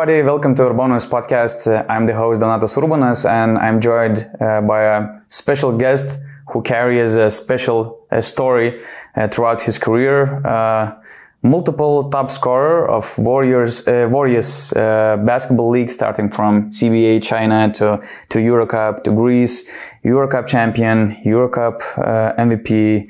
everybody. Welcome to Urbonus podcast. Uh, I'm the host Donatas Urbonas and I'm joined uh, by a special guest who carries a special uh, story uh, throughout his career. Uh, multiple top scorer of Warriors, Warriors basketball league, starting from CBA China to, to Eurocup to Greece, Eurocup champion, Eurocup MVP,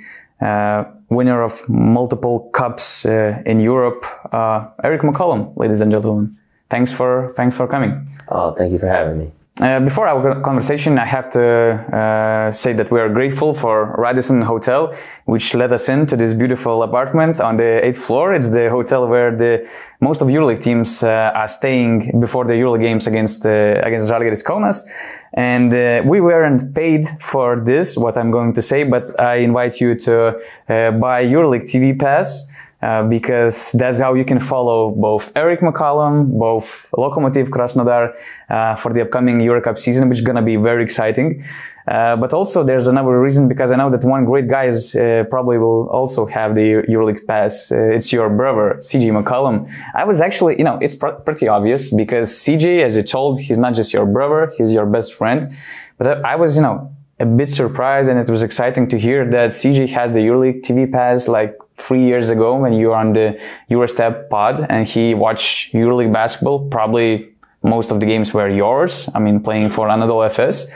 winner of multiple cups in Europe, Errick McCollum, ladies and gentlemen thanks for thanks for coming. Oh, thank you for having me. Uh, before our conversation, I have to uh, say that we are grateful for Radisson Hotel, which led us into this beautiful apartment on the eighth floor. It's the hotel where the most of EuroLeague teams uh, are staying before the EuroLeague games against uh, against Žalgiris Kaunas. And uh, we weren't paid for this, what I'm going to say, but I invite you to uh, buy EuroLeague TV Pass. Uh, because that's how you can follow both Errick McCollum, both Lokomotiv Krasnodar uh, for the upcoming Eurocup season, which is going to be very exciting. Uh, but also there's another reason because I know that one great guy is uh, probably will also have the EuroLeague pass. Uh, it's your brother, CJ McCollum. I was actually, you know, it's pr- pretty obvious because CJ, as you told, he's not just your brother, he's your best friend. But I was, you know, a bit surprised and it was exciting to hear that CJ has the EuroLeague TV pass like three years ago when you were on the Eurostep pod and he watched EuroLeague basketball. Probably most of the games were yours. I mean, playing for Anadolu Efes.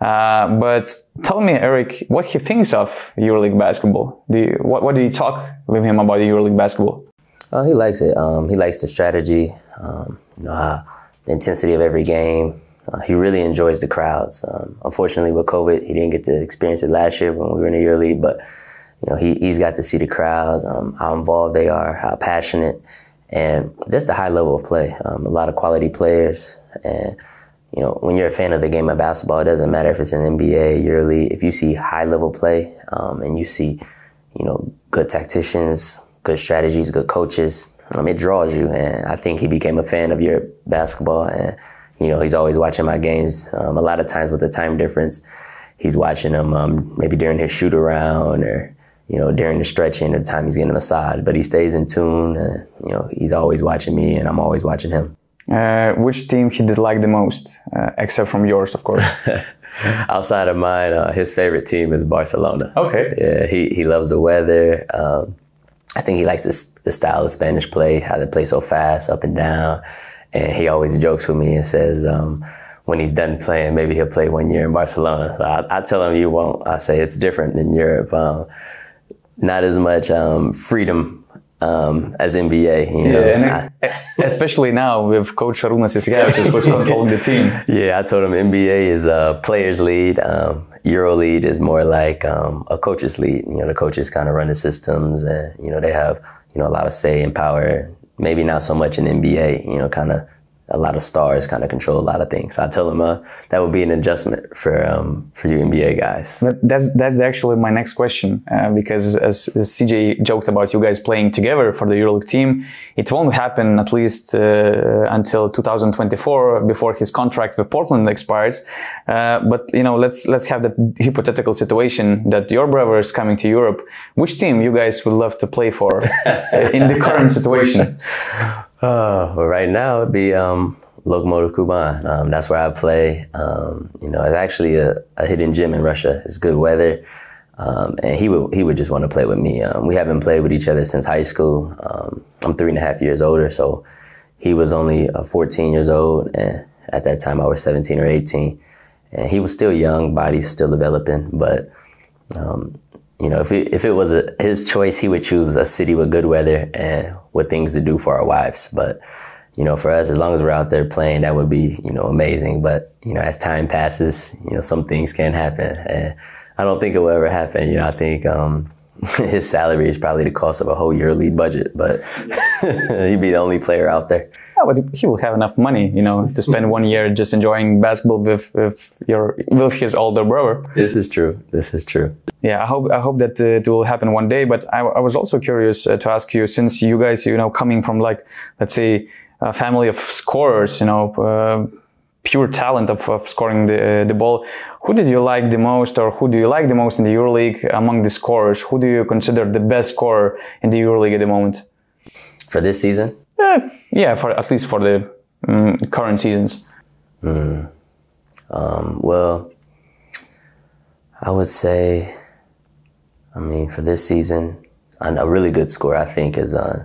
Uh, but tell me, Errick, what he thinks of EuroLeague basketball. Do you, what, what did you talk with him about EuroLeague basketball? Oh, he likes it. Um, he likes the strategy, um, you know, how, the intensity of every game. Uh, he really enjoys the crowds. Um, unfortunately, with COVID, he didn't get to experience it last year when we were in the EuroLeague, but you know, he, he's got to see the crowds, um, how involved they are, how passionate, and just a high level of play. Um, a lot of quality players. And, you know, when you're a fan of the game of basketball, it doesn't matter if it's an NBA, EuroLeague. If you see high level play um, and you see, you know, good tacticians, good strategies, good coaches, um, it draws you. And I think he became a fan of your basketball. And, you know, he's always watching my games. Um, a lot of times with the time difference, he's watching them um, maybe during his shoot around or you know, during the stretching or the time he's getting a massage. But he stays in tune. And, you know, he's always watching me, and I'm always watching him. Uh, which team he did like the most, uh, except from yours, of course? Outside of mine, uh, his favorite team is Barcelona. Okay. Yeah, he, he loves the weather. Um, I think he likes this, the style of Spanish play, how they play so fast, up and down. And he always jokes with me and says, um, when he's done playing, maybe he'll play one year in Barcelona. So I, I tell him, you won't. I say it's different than Europe. Um, not as much um, freedom um, as NBA. You know? Yeah, and especially now with Coach Šarūnas Jasikevičius, who's controlling the team. Yeah, I told him NBA is a players' lead. Um, Euro lead is more like um, a coach's lead. You know, the coaches kind of run the systems, and you know they have you know a lot of say and power. Maybe not so much in NBA. You know, kind of a lot of stars kind of control a lot of things. So I tell them uh, that would be an adjustment for um, for you NBA guys. But that's that's actually my next question uh, because as, as, CJ joked about you guys playing together for the EuroLeague team, it won't happen at least uh, until 2024 before his contract with Portland expires. Uh, but you know, let's let's have that hypothetical situation that your brother is coming to Europe. Which team you guys would love to play for in the current situation? Uh, well, right now it'd be um, Lokomotiv Kuban. Um, that's where I play. Um, you know, it's actually a, a, hidden gem in Russia. It's good weather, um, and he would he would just want to play with me. Um, we haven't played with each other since high school. Um, I'm three and a half years older, so he was only uh, 14 years old, and at that time I was 17 or 18, and he was still young, body still developing, but you know, if it, if it was a, his choice, he would choose a city with good weather and with things to do for our wives. But, you know, for us, as long as we're out there playing, that would be, you know, amazing. But, you know, as time passes, you know, some things can happen. And I don't think it will ever happen. You know, I think, um, his salary is probably the cost of a whole yearly budget, but he'd be the only player out there. Yeah, but he will have enough money, you know, to spend one year just enjoying basketball with, with your with his older brother. This is true. This is true. Yeah, I hope I hope that uh, it will happen one day. But I, I was also curious uh, to ask you, since you guys, you know, coming from like let's say a family of scorers, you know. Uh, pure talent of, of scoring the, the ball. Who did you like the most, or who do you like the most in the EuroLeague among the scorers? Who do you consider the best scorer in the EuroLeague at the moment? For this season? Uh, yeah, for at least for the um, current seasons? Mm. Um, well, I would say, I mean, for this season, a really good score I think is uh,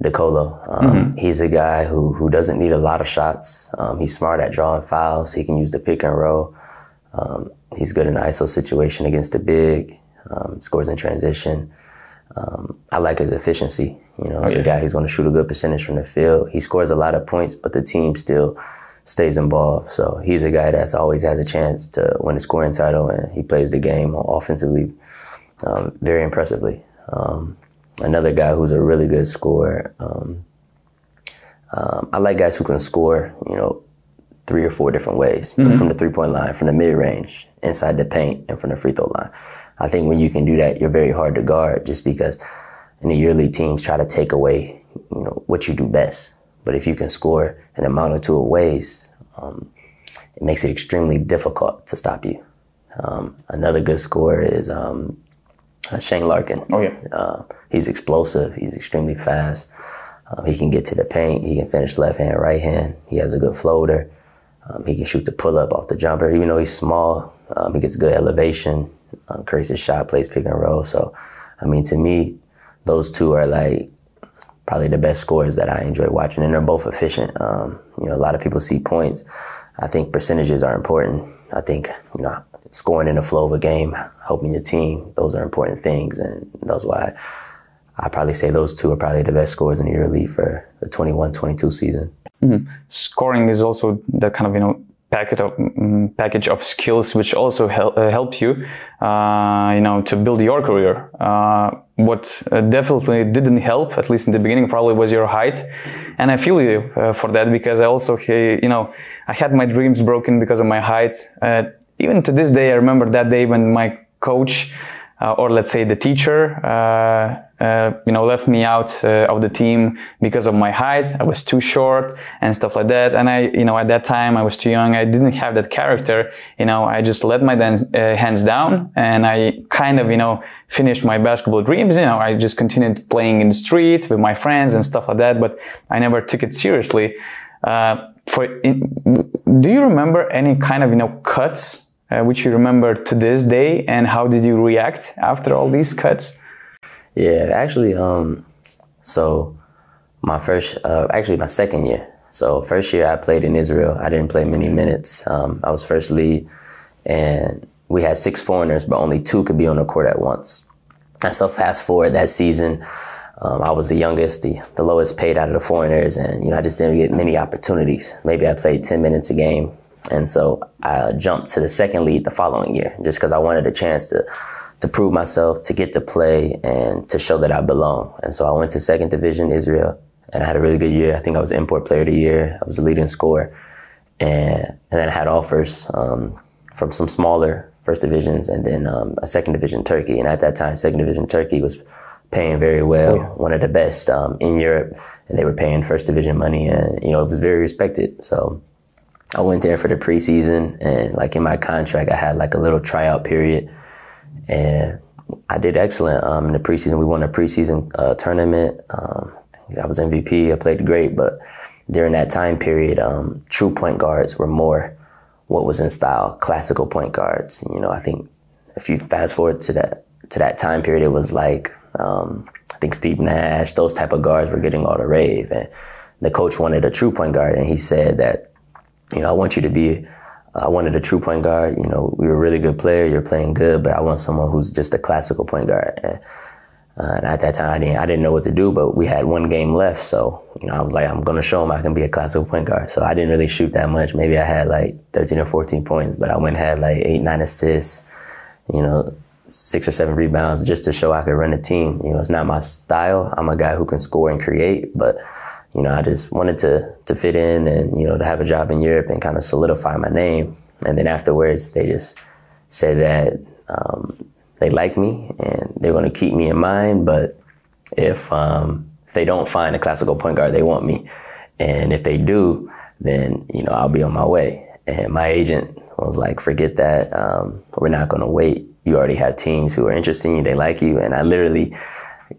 De Colo. Um, mm-hmm. He's a guy who who doesn't need a lot of shots. Um, he's smart at drawing fouls. He can use the pick and roll. Um, he's good in the ISO situation against the big. Um, scores in transition. Um, I like his efficiency. You know, he's oh, yeah. a guy who's going to shoot a good percentage from the field. He scores a lot of points, but the team still stays involved. So he's a guy that's always has a chance to win a scoring title, and he plays the game offensively um, very impressively. Um, another guy who's a really good scorer. Um, um I like guys who can score, you know, three or four different ways mm-hmm. from the three point line, from the mid range, inside the paint, and from the free throw line. I think when you can do that, you're very hard to guard just because in the yearly teams try to take away, you know, what you do best. But if you can score an amount or two of ways, um, it makes it extremely difficult to stop you. Um, another good scorer is um, uh, Shane Larkin. Oh yeah, uh, he's explosive. He's extremely fast. Um, he can get to the paint. He can finish left hand, right hand. He has a good floater. Um, he can shoot the pull up off the jumper. Even though he's small, um, he gets good elevation. Um, shot, plays pick and roll. So, I mean, to me, those two are like probably the best scores that I enjoy watching, and they're both efficient. Um, you know, a lot of people see points. I think percentages are important. I think you know scoring in the flow of a game, helping your team, those are important things, and that's why I probably say those two are probably the best scores in the EuroLeague for the 21-22 season. Mm-hmm. Scoring is also the kind of you know packet of um, package of skills which also help uh, help you uh, you know to build your career. Uh, what uh, definitely didn't help at least in the beginning probably was your height. And i feel you uh, for that because i also you know i had my dreams broken because of my height. Uh, even to this day i remember that day when my coach uh, or let's say the teacher, uh, uh, you know, left me out uh, of the team because of my height. I was too short and stuff like that. And I, you know, at that time I was too young. I didn't have that character. You know, I just let my hands down and I kind of, you know, finished my basketball dreams. You know, I just continued playing in the street with my friends and stuff like that. But I never took it seriously. Uh, for, in, do you remember any kind of, you know, cuts uh, which you remember to this day, and how did you react after all these cuts? Yeah, actually, um, so my first, uh, actually my second year. So first year I played in Israel. I didn't play many minutes. Um, I was first lead, and we had six foreigners, but only two could be on the court at once. And so fast forward that season, um, I was the youngest, the, the lowest paid out of the foreigners, and you know I just didn't get many opportunities. Maybe I played ten minutes a game, and so I jumped to the second lead the following year just because I wanted a chance to to prove myself, to get to play, and to show that I belong. And so I went to second division Israel, and I had a really good year. I think I was import player of the year. I was a leading scorer, and and then I had offers um, from some smaller first divisions, and then um, a second division Turkey. And at that time, second division Turkey was paying very well, yeah. one of the best um, in Europe, and they were paying first division money, and you know it was very respected. So I went there for the preseason, and like in my contract, I had like a little tryout period, and I did excellent um, in the preseason. We won a preseason uh, tournament. Um, I was MVP. I played great, but during that time period, um, true point guards were more what was in style, classical point guards. You know, I think if you fast forward to that to that time period, it was like um, I think Steve Nash, those type of guards were getting all the rave, and the coach wanted a true point guard, and he said that you know, I want you to be, I wanted a true point guard. You know, you're a really good player. You're playing good, but I want someone who's just a classical point guard. And, uh, and at that time, I didn't, I didn't know what to do, but we had one game left. So, you know, I was like, I'm going to show him I can be a classical point guard. So I didn't really shoot that much. Maybe I had like 13 or 14 points, but I went and had like eight, nine assists, you know, six or seven rebounds just to show I could run a team. You know, it's not my style. I'm a guy who can score and create, but you know, I just wanted to to fit in and you know to have a job in Europe and kind of solidify my name. And then afterwards, they just said that um, they like me and they're going to keep me in mind. But if um, if they don't find a classical point guard, they want me. And if they do, then you know I'll be on my way. And my agent was like, "Forget that. Um, we're not going to wait. You already have teams who are interested in you. They like you." And I literally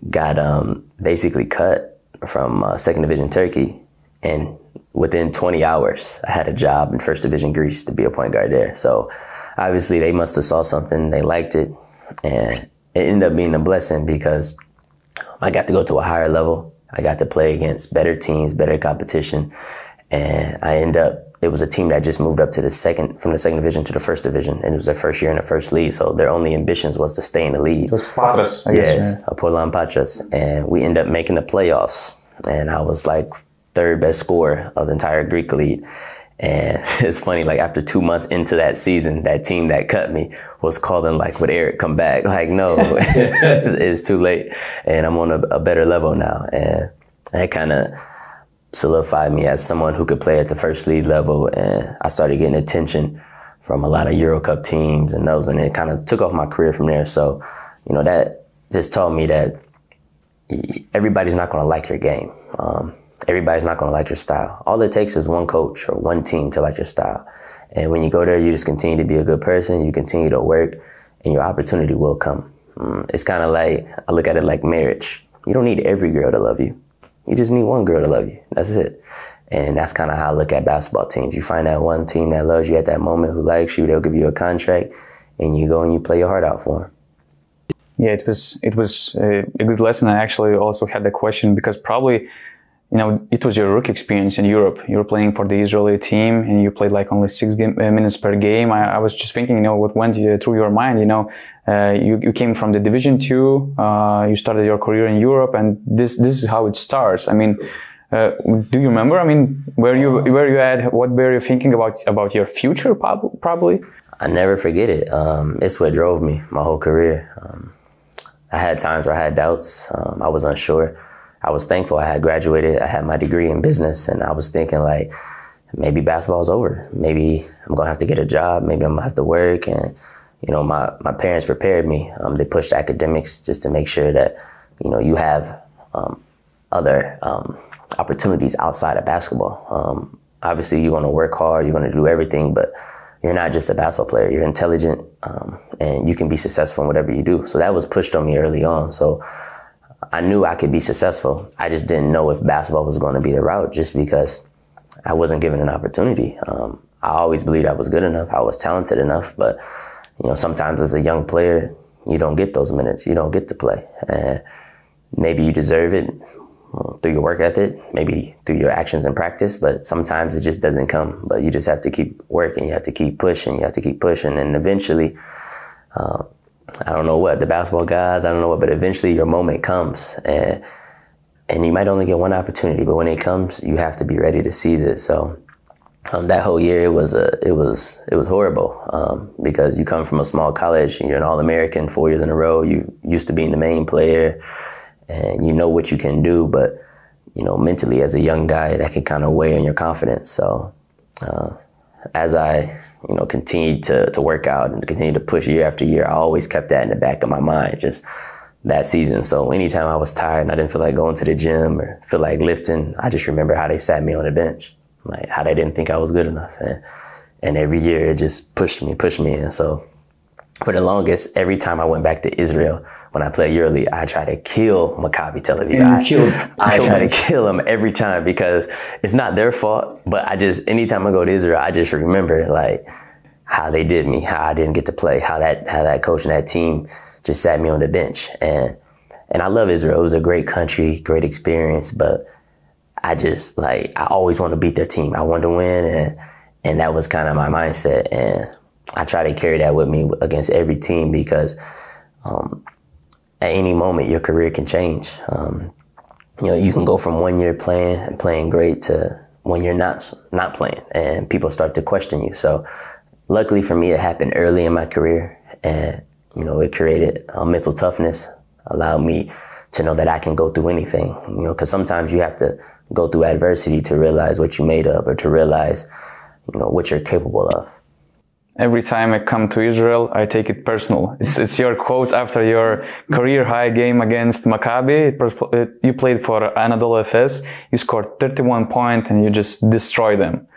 got um, basically cut from uh, second division Turkey, and within 20 hours, I had a job in First Division Greece to be a point guard there. So obviously, they must have saw something, they liked it, and it ended up being a blessing because I got to go to a higher level. I got to play against better teams, better competition, and I end up. It was a team that just moved up to the second, from the second division to the first division, and it was their first year in the first league. So their only ambitions was to stay in the league. It was Patras, I yes, guess. yeah. Apollon Patras, and we ended up making the playoffs. And I was like third best scorer of the entire Greek league. And it's funny, like after two months into that season, that team that cut me was calling like, would Errick come back? Like, no, it's too late. And I'm on a, a better level now. And that kind of solidified me as someone who could play at the first league level. And I started getting attention from a lot of Euro Cup teams and those, and it kind of took off my career from there. So, you know, that just taught me that everybody's not going to like your game. Um, everybody's not going to like your style. All it takes is one coach or one team to like your style. And when you go there, you just continue to be a good person. You continue to work and your opportunity will come. Um, it's kind of like, I look at it like marriage. You don't need every girl to love you. You just need one girl to love you. That's it. And that's kind of how I look at basketball teams. You find that one team that loves you at that moment, who likes you, they'll give you a contract, and you go and you play your heart out for them. Yeah, it was it was a, a good lesson. I actually also had the question because probably you know, it was your rookie experience in Europe. You were playing for the Israeli team and you played like only six game, uh, minutes per game. I, I, was just thinking, you know, what went through your mind, you know, uh, you, you came from the division two, uh, you started your career in Europe and this, this is how it starts. I mean, uh, do you remember? I mean, where you, where you at? What were you thinking about, about your future probably? I never forget it. Um, it's what drove me my whole career. Um, I had times where I had doubts. Um, I was unsure. I was thankful I had graduated. I had my degree in business, and I was thinking like, maybe basketball's over. Maybe I'm gonna have to get a job. Maybe I'm gonna have to work. And you know, my my parents prepared me. Um, they pushed academics just to make sure that you know you have um, other um, opportunities outside of basketball. Um, obviously, you're gonna work hard. You're gonna do everything, but you're not just a basketball player. You're intelligent, um, and you can be successful in whatever you do. So that was pushed on me early on. So I knew I could be successful. I just didn't know if basketball was going to be the route just because I wasn't given an opportunity. Um, I always believed I was good enough. I was talented enough, but you know, sometimes as a young player, you don't get those minutes. You don't get to play. And maybe you deserve it through your work ethic, maybe through your actions in practice, but sometimes it just doesn't come. But you just have to keep working. You have to keep pushing. You have to keep pushing. And eventually, uh, I don't know what the basketball guys, I don't know what, but eventually your moment comes and and you might only get one opportunity, but when it comes, you have to be ready to seize it. So um, that whole year, it was a, it was it was horrible um, because you come from a small college, you're an All American four years in a row. You used to being the main player, and you know what you can do, but you know mentally as a young guy, that can kind of weigh on your confidence. So uh, as I you know, continued to, to work out and continue to push year after year, I always kept that in the back of my mind, just that season. So anytime I was tired and I didn't feel like going to the gym or feel like lifting, I just remember how they sat me on the bench, like how they didn't think I was good enough. And, and every year it just pushed me, pushed me. And so for the longest, every time I went back to Israel, when I played EuroLeague, I tried to kill Maccabi Tel Aviv. I, killed, I try to kill them every time because it's not their fault, but I just, anytime I go to Israel, I just remember like how they did me, how I didn't get to play, how that, how that coach and that team just sat me on the bench. And, and I love Israel. It was a great country, great experience, but I just like, I always want to beat their team. I want to win. And, and that was kind of my mindset. And I try to carry that with me against every team because um, at any moment your career can change. Um, you know, you can go from one year playing and playing great to one year not not playing, and people start to question you. So, luckily for me, it happened early in my career, and you know, it created a mental toughness, allowed me to know that I can go through anything. You know, because sometimes you have to go through adversity to realize what you're made of, or to realize, you know, what you're capable of every time I come to Israel, I take it personal. It's, it's your quote after your career high game against Maccabi. You played for Anadolu Efes. You scored 31 points and you just destroy them.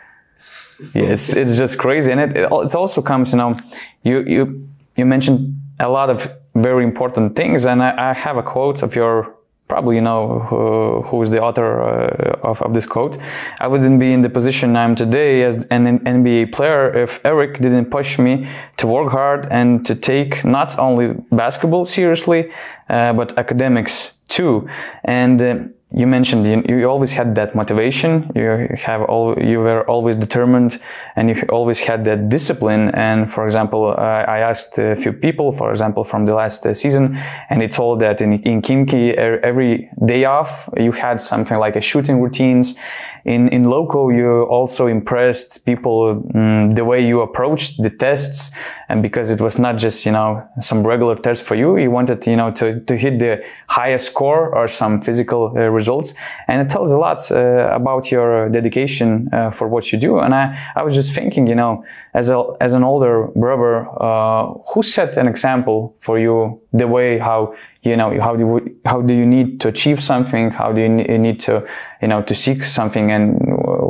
Yeah, it's, it's just crazy. And it, it also comes, you know, you, you, you mentioned a lot of very important things. And I, I have a quote of your probably you know who, who is the author uh, of, of this quote. I wouldn't be in the position I'm today as an NBA player if Eric didn't push me to work hard and to take not only basketball seriously, uh, but academics too. And uh, you mentioned you, you, always had that motivation. You have all, you were always determined and you always had that discipline. And for example, uh, I asked a few people, for example, from the last uh, season, and they told that in, in Khimki, every day off, you had something like a shooting routines in in Loko you also impressed people um, the way you approached the tests and because it was not just you know some regular test for you you wanted you know to, to hit the highest score or some physical uh, results and it tells a lot uh, about your dedication uh, for what you do. And i i was just thinking you know as a as an older brother uh, who set an example for you the way how you know how do you, how do you need to achieve something? How do you need to you know to seek something? And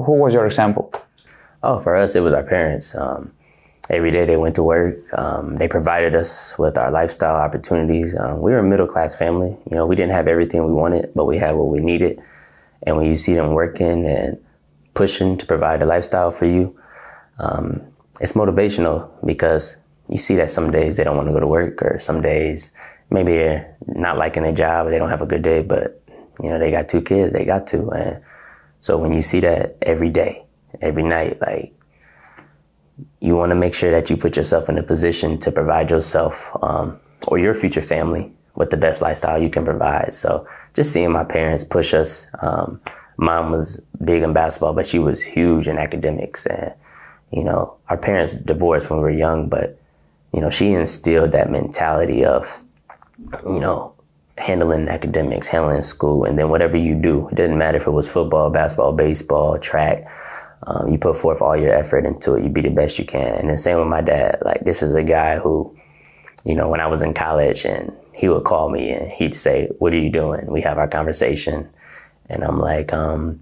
who was your example? Oh for us it was our parents. Um, every day they went to work um, they provided us with our lifestyle opportunities. Um, we were a middle class family. You know we didn't have everything we wanted but we had what we needed. And when you see them working and pushing to provide a lifestyle for you um, it's motivational because you see that some days they don't want to go to work or some days maybe they're not liking their job, they don't have a good day, but you know, they got two kids, they got to. And so when you see that every day, every night, like you want to make sure that you put yourself in a position to provide yourself um, or your future family with the best lifestyle you can provide. So just seeing my parents push us. Um, mom was big in basketball, but she was huge in academics. And, you know, our parents divorced when we were young, but, you know, she instilled that mentality of you know, handling academics, handling school, and then whatever you do, it didn't matter if it was football, basketball, baseball, track. Um, you put forth all your effort into it. You be the best you can. And the same with my dad. Like this is a guy who, you know, when I was in college and he would call me and he'd say, "What are you doing?" We have our conversation, and I'm like, um,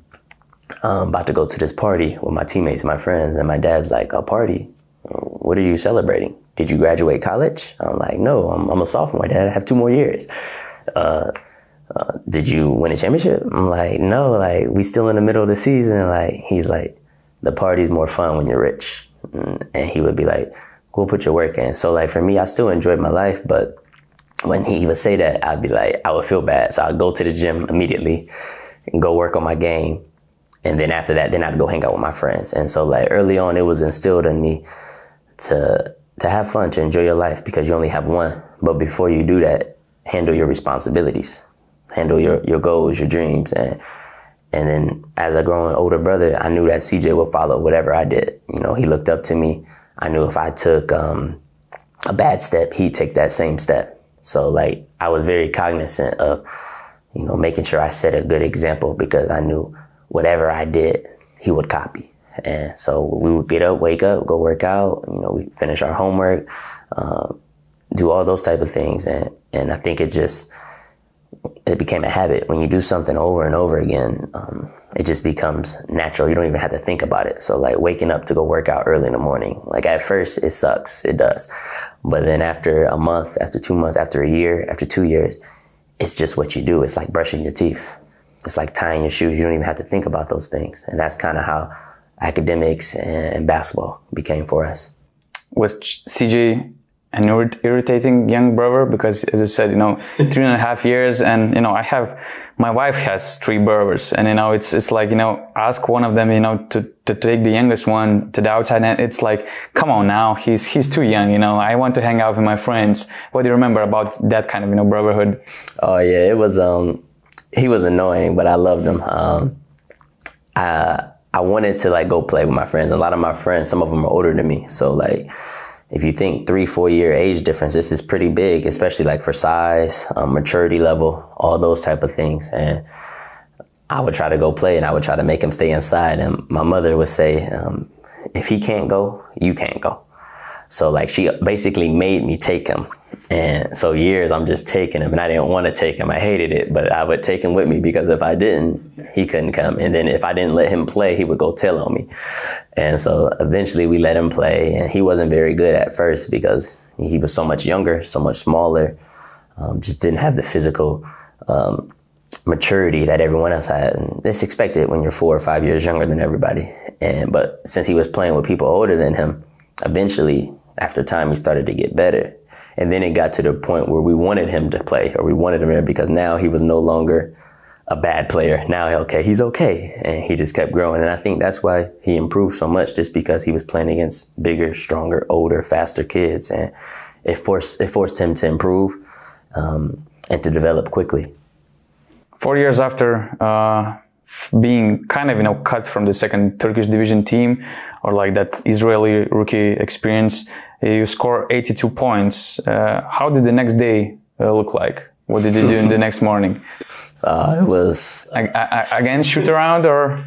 I'm about to go to this party with my teammates, my friends, and my dad's like, "A party? What are you celebrating?" did you graduate college? I'm like, no, I'm, I'm a sophomore, dad. I have two more years. Uh, uh, did you win a championship? I'm like, no, like we still in the middle of the season. Like he's like, the party's more fun when you're rich. Mm, and he would be like, go put your work in. So like for me, I still enjoyed my life, but when he would say that, I'd be like, I would feel bad. So I'd go to the gym immediately and go work on my game. And then after that, then I'd go hang out with my friends. And so like early on, it was instilled in me to to have fun, to enjoy your life because you only have one. But before you do that, handle your responsibilities, handle your, your goals, your dreams. And, and then as a growing older brother, I knew that CJ would follow whatever I did. You know, he looked up to me. I knew if I took, um, a bad step, he'd take that same step. So like I was very cognizant of, you know, making sure I set a good example because I knew whatever I did, he would copy. And so we would get up, wake up, go work out, you know, we finish our homework, um, do all those type of things. And, and I think it just, it became a habit. When you do something over and over again, um, it just becomes natural. You don't even have to think about it. So like waking up to go work out early in the morning, like at first it sucks. It does. But then after a month, after two months, after a year, after two years, it's just what you do. It's like brushing your teeth. It's like tying your shoes. You don't even have to think about those things. And that's kind of how academics and basketball became for us. Was CJ an irritating young brother? Because as I said, you know, three and a half years and, you know, I have, my wife has three brothers and, you know, it's, it's like, you know, ask one of them, you know, to, to take the youngest one to the outside and it's like, come on now, he's, he's too young, you know, I want to hang out with my friends. What do you remember about that kind of, you know, brotherhood? Oh yeah, it was, um, he was annoying, but I loved him. Um, I, I wanted to like go play with my friends. A lot of my friends, some of them are older than me. So like, if you think three, four year age difference, this is pretty big, especially like for size, um, maturity level, all those type of things. And I would try to go play and I would try to make him stay inside. And my mother would say, um, if he can't go, you can't go. So like she basically made me take him. And so years I'm just taking him and I didn't want to take him. I hated it, but I would take him with me because if I didn't, he couldn't come. And then if I didn't let him play, he would go tell on me. And so eventually we let him play and he wasn't very good at first because he was so much younger, so much smaller, um, just didn't have the physical, um, maturity that everyone else had. And it's expected when you're four or five years younger than everybody. And but since he was playing with people older than him, eventually after time he started to get better. And then it got to the point where we wanted him to play or we wanted him there because now he was no longer a bad player. Now, okay, he's okay. And he just kept growing. And I think that's why he improved so much just because he was playing against bigger, stronger, older, faster kids. And it forced, it forced him to improve, um, and to develop quickly. Four years after, uh, being kind of, you know, cut from the second Turkish division team or like that Israeli rookie experience, you score 82 points. Uh, how did the next day uh, look like? What did you do in the next morning? Uh, it was I, I, again shoot around or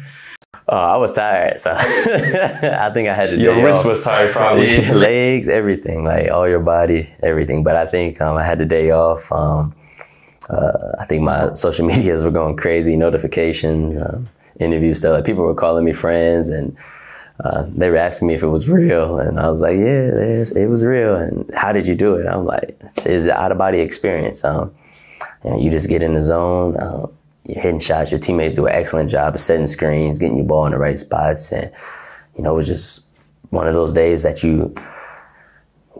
uh, I was tired, so I think I had to. Your wrist off. was tired, probably. legs, everything, like all your body, everything. But I think um, I had the day off. Um, uh, I think my social medias were going crazy, notifications, um, interview stuff. Like people were calling me friends, and uh, they were asking me if it was real, and I was like, "Yeah, it was real." And how did you do it? I'm like, "It's an out of body experience." Um, you, know, you just get in the zone. Uh, you're hitting shots. Your teammates do an excellent job of setting screens, getting your ball in the right spots, and you know it was just one of those days that you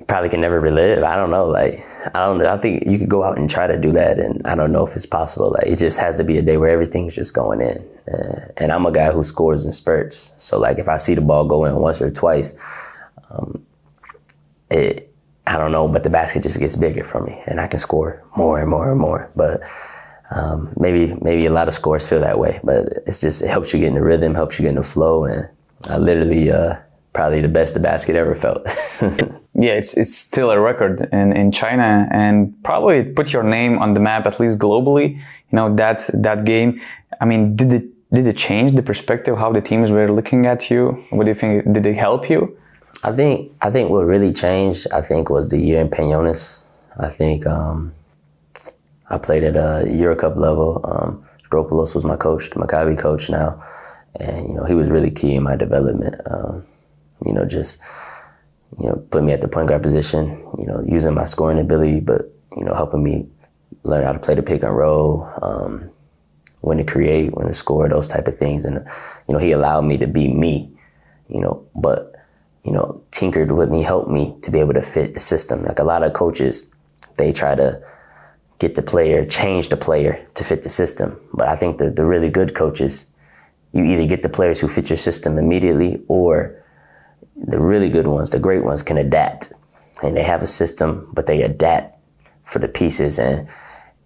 probably can never relive. I don't know. Like I don't know. I think you could go out and try to do that, and I don't know if it's possible. Like it just has to be a day where everything's just going in. Uh, and I'm a guy who scores in spurts. So like if I see the ball go in once or twice, um, it I don't know, but the basket just gets bigger for me, and I can score more and more and more. But um, maybe maybe a lot of scores feel that way, but it's just it helps you get in the rhythm, helps you get in the flow, and I literally uh, probably the best the basket ever felt. yeah, it's it's still a record in, in China, and probably put your name on the map at least globally. You know that that game. I mean, did it did it change the perspective how the teams were looking at you? What do you think? Did it help you? I think I think what really changed, I think, was the year in Panionios. I think um, I played at a Euro Cup level. Um, was my coach, Maccabi coach now, and you know he was really key in my development. Um, you know, just you know, put me at the point guard position. You know, using my scoring ability, but you know, helping me learn how to play the pick and roll, um, when to create, when to score, those type of things. And you know, he allowed me to be me. You know, but you know, tinkered with me, helped me to be able to fit the system. Like a lot of coaches, they try to get the player, change the player to fit the system. But I think the, the really good coaches, you either get the players who fit your system immediately or the really good ones, the great ones can adapt. And they have a system, but they adapt for the pieces and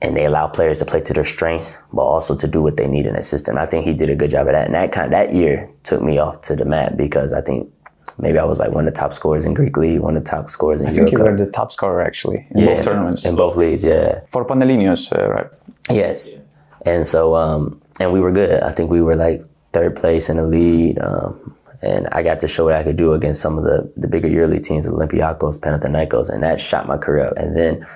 and they allow players to play to their strengths, but also to do what they need in that system. I think he did a good job of that. And that kind of, that year took me off to the map because I think maybe I was like one of the top scorers in Greek league, one of the top scorers in I think you were the top scorer actually in yeah, both tournaments. In both leagues, yeah. For Panellinios, uh, right? Yes. Yeah. And so, um, and we were good. I think we were like third place in the lead. Um, and I got to show what I could do against some of the, the bigger yearly teams, Olympiacos, Panathinaikos, and that shot my career up. And then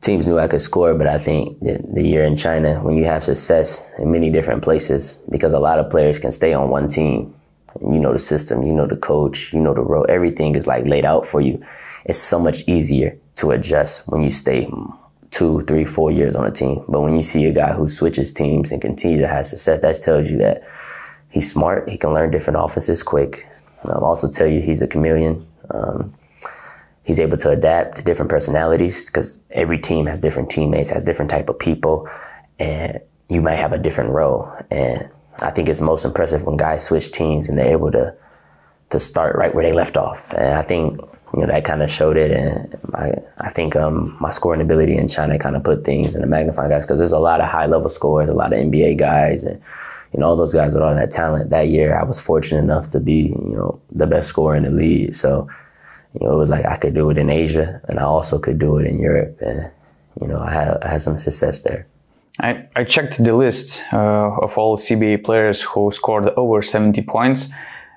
teams knew I could score, but I think the, the year in China, when you have success in many different places, because a lot of players can stay on one team you know the system, you know the coach, you know the role. Everything is like laid out for you. It's so much easier to adjust when you stay two, three, four years on a team. But when you see a guy who switches teams and continue to have success, that tells you that he's smart. He can learn different offenses quick. I'll also tell you he's a chameleon. Um, he's able to adapt to different personalities because every team has different teammates, has different type of people, and you might have a different role. And I think it's most impressive when guys switch teams and they're able to to start right where they left off. And I think you know that kind of showed it. And I I think um, my scoring ability in China kind of put things in a magnifying glass because there's a lot of high level scorers, a lot of NBA guys, and you know all those guys with all that talent. That year, I was fortunate enough to be you know the best scorer in the league. So you know it was like I could do it in Asia, and I also could do it in Europe, and you know I had I had some success there. I, I checked the list uh, of all CBA players who scored over 70 points.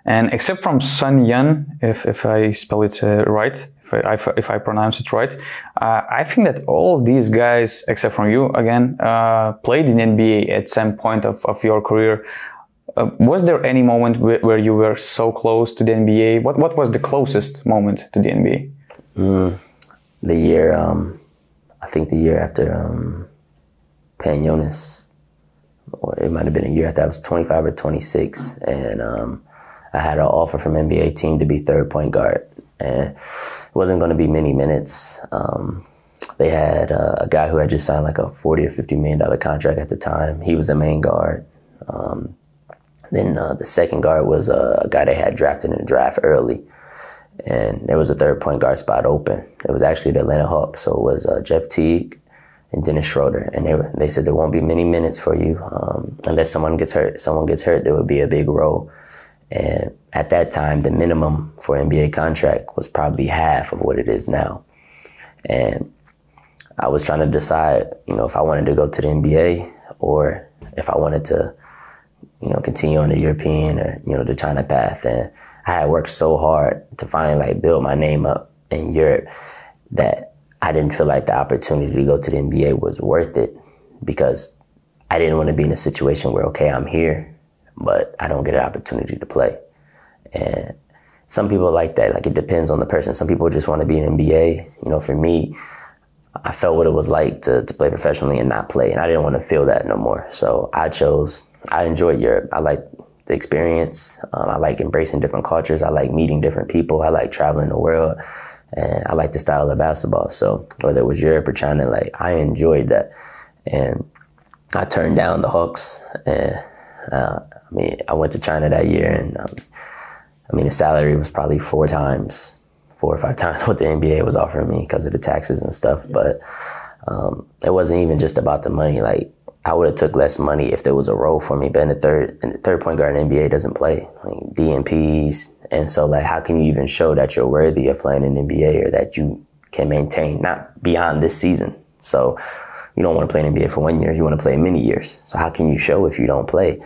And except from Sun Yan, if, if I spell it uh, right, if I, if I pronounce it right, uh, I think that all these guys, except from you again, uh, played in NBA at some point of, of your career. Uh, was there any moment where, you were so close to the NBA? What, what was the closest moment to the NBA? Mm, the year, um, I think the year after um, Panionios. or it might have been a year after I was 25 or 26, and um, I had an offer from NBA team to be third point guard, and it wasn't going to be many minutes. Um, they had uh, a guy who had just signed like a 40 or 50 million dollar contract at the time. He was the main guard. Um, then uh, the second guard was a, a guy they had drafted in the draft early and there was a third point guard spot open. It was actually the Atlanta Hawks, so it was uh, Jeff Teague and Dennis Schroeder, and they they said there won't be many minutes for you um, unless someone gets hurt. Someone gets hurt, there would be a big role. And at that time, the minimum for NBA contract was probably half of what it is now. And I was trying to decide, you know, if I wanted to go to the NBA or if I wanted to, you know, continue on the European or you know the China path. And I had worked so hard to finally like build my name up in Europe that I didn't feel like the opportunity to go to the NBA was worth it because I didn't want to be in a situation where, okay, I'm here, but I don't get an opportunity to play. And some people like that. Like it depends on the person. Some people just want to be in NBA. You know, for me, I felt what it was like to, to play professionally and not play. And I didn't want to feel that no more. So I chose, I enjoyed Europe. I like the experience. Um, I like embracing different cultures. I like meeting different people. I like traveling the world. And I like the style of basketball. So whether it was Europe or China, like I enjoyed that. And I turned down the Hawks. And uh, I mean, I went to China that year, and um, I mean, the salary was probably four times, four or five times what the NBA was offering me because of the taxes and stuff. But um, it wasn't even just about the money. Like I would have took less money if there was a role for me. But in the third, in the third point guard in NBA doesn't play like DNPs, and so like how can you even show that you're worthy of playing in NBA or that you can maintain not beyond this season? So you don't want to play in NBA for one year. You want to play many years. So how can you show if you don't play?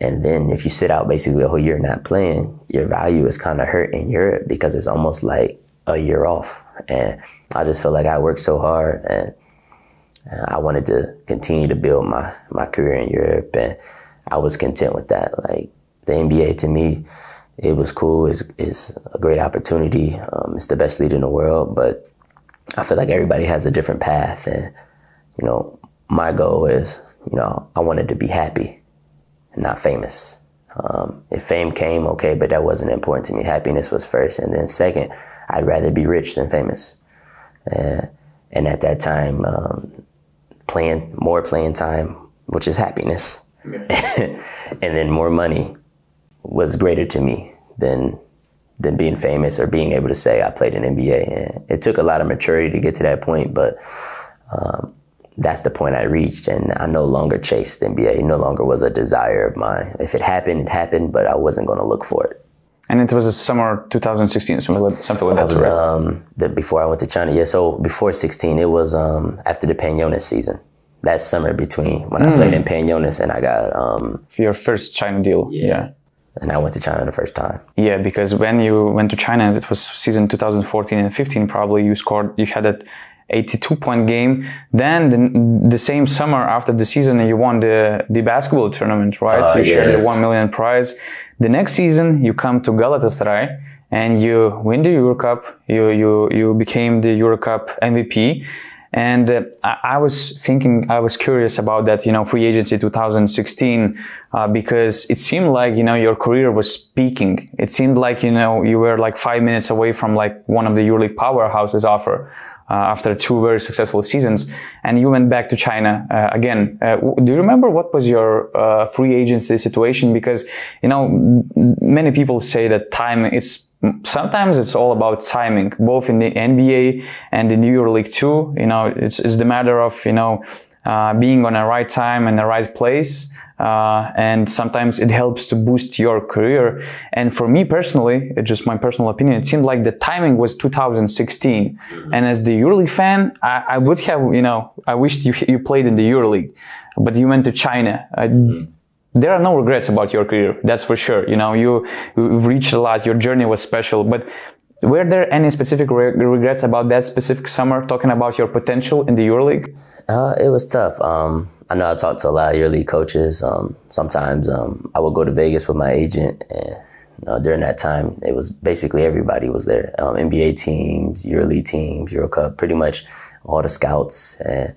And then if you sit out basically a whole year not playing, your value is kind of hurt in Europe because it's almost like a year off. And I just feel like I worked so hard and I wanted to continue to build my, my career in Europe, and I was content with that. Like the NBA to me, it was cool. It's, it's a great opportunity. Um, it's the best league in the world, but I feel like everybody has a different path, and you know, my goal is, you know, I wanted to be happy, not famous. Um, if fame came, okay, but that wasn't important to me. Happiness was first, and then second, I'd rather be rich than famous. And, at that time, um, playing more playing time, which is happiness, and then more money was greater to me than than being famous or being able to say I played in NBA. And it took a lot of maturity to get to that point, but um, that's the point I reached, and I no longer chased NBA. It no longer was a desire of mine. If it happened, it happened, but I wasn't going to look for it. And it was a summer 2016, something like, that. Was, um, the, before I went to China. Yeah, so before 16, it was um, after the Panionios season. That summer between when mm. I played in hmm. Panionios and I got um, your first China deal. Yeah. yeah. And I went to China the first time. Yeah, because when you went to China, it was season 2014 and 15. Probably you scored. You had that 82 point game. Then the, the, same summer after the season, you won the, the basketball tournament, right? Uh, you yes. shared the 1 million prize. The next season, you come to Galatasaray and you win the Euro Cup. You, you, you became the Euro Cup MVP. And uh, I, was thinking, I was curious about that, you know, free agency 2016, uh, because it seemed like, you know, your career was peaking. It seemed like, you know, you were like five minutes away from like one of the EuroLeague powerhouses offer. Uh, after two very successful seasons, and you went back to China uh, again. Uh, do you remember what was your free agency situation? Because you know many people say that time it's sometimes it's all about timing, both in the NBA and in the EuroLeague too. You know, it's, it's the matter of, you know, uh, being on the right time and the right place. Uh, and sometimes it helps to boost your career. And for me personally, it's just my personal opinion, it seemed like the timing was 2016. Mm-hmm. And as the EuroLeague fan, I, I, would have, you know, I wished you, you played in the EuroLeague, but you went to China. mm-hmm there are no regrets about your career. That's for sure. You know, you, reached a lot. Your journey was special, but were there any specific re- regrets about that specific summer talking about your potential in the EuroLeague? Uh, it was tough. Um, I know I talked to a lot of EuroLeague coaches. Um, sometimes um, I would go to Vegas with my agent, and during that time, it was basically everybody was there. Um, NBA teams, EuroLeague teams, Euro Cup, pretty much all the scouts. And,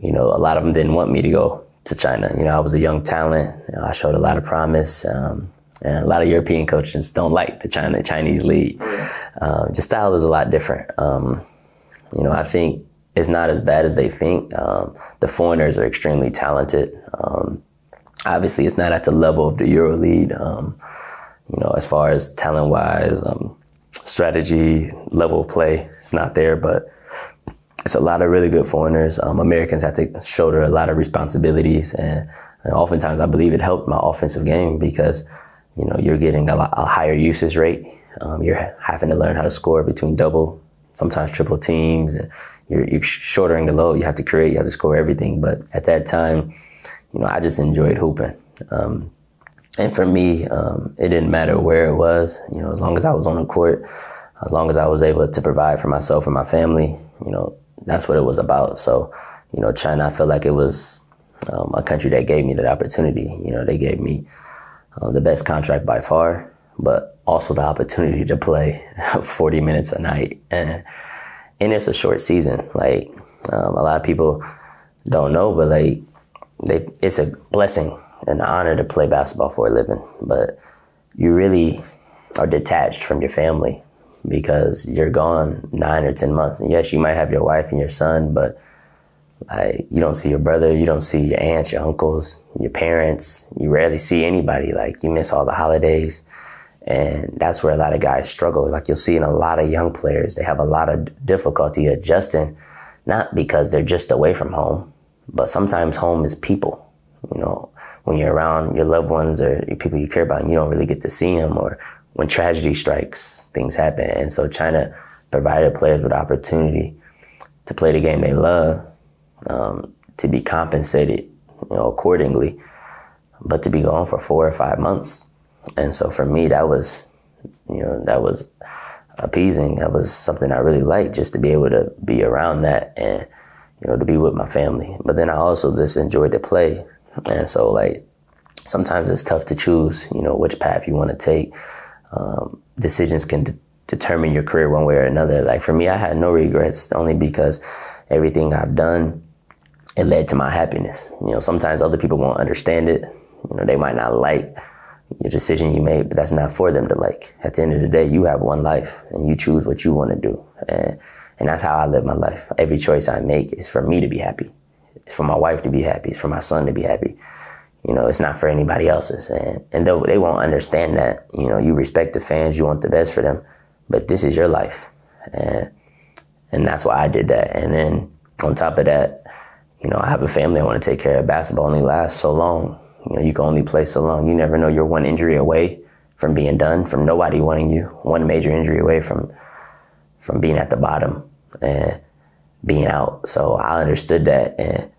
you know, a lot of them didn't want me to go to China. You know, I was a young talent. You know, I showed a lot of promise. Um, and a lot of European coaches don't like the China Chinese league. Um, just style is a lot different. Um, you know, I think it's not as bad as they think. Um, the foreigners are extremely talented. Um, obviously, it's not at the level of the Euro League. Um, you know, as far as talent wise, um, strategy, level of play, it's not there. But it's a lot of really good foreigners. Americans have to shoulder a lot of responsibilities, and, and oftentimes I believe it helped my offensive game because you know, you're getting a, lot, a higher usage rate. Um, you're having to learn how to score between double, sometimes triple teams, and you're, you're shortening the load. You have to create, you have to score everything. But at that time, you know, I just enjoyed hooping. Um, and for me, um, it didn't matter where it was. You know, as long as I was on the court, as long as I was able to provide for myself and my family, you know, that's what it was about. So, you know, China, I feel like it was um, a country that gave me that opportunity. You know, they gave me uh, the best contract by far, but also the opportunity to play 40 minutes a night. And, and it's a short season. Like, um, a lot of people don't know, but like, they, it's a blessing and an honor to play basketball for a living. But you really are detached from your family because you're gone nine or 10 months. And yes, you might have your wife and your son, but like you don't see your brother, you don't see your aunts, your uncles, your parents. You rarely see anybody. Like you miss all the holidays. And that's where a lot of guys struggle. Like you'll see in a lot of young players, they have a lot of difficulty adjusting, not because they're just away from home, but sometimes home is people. You know, when you're around your loved ones or people you care about, and you don't really get to see them, or when tragedy strikes, things happen. And so China provided players with opportunity to play the game they love um, to be compensated, you know, accordingly, but to be gone for four or five months. And so for me, that was, you know, that was appeasing. That was something I really liked just to be able to be around that and, you know, to be with my family. But then I also just enjoyed to play. And so like, sometimes it's tough to choose, you know, which path you want to take. Um, decisions can determine your career one way or another. Like for me, I had no regrets only because everything I've done it led to my happiness. You know, sometimes other people won't understand it. You know, they might not like your decision you made, but that's not for them to like. At the end of the day, you have one life and you choose what you want to do. And, and that's how I live my life. Every choice I make is for me to be happy. It's for my wife to be happy. It's for my son to be happy. You know, it's not for anybody else's. And, and though they won't understand that, you know, you respect the fans, you want the best for them, but this is your life. And, and that's why I did that. And then on top of that, you know, I have a family I want to take care of. Basketball only lasts so long. You know, you can only play so long. You never know. You're one injury away from being done, from nobody wanting you. One major injury away from from being at the bottom and being out. So I understood that, and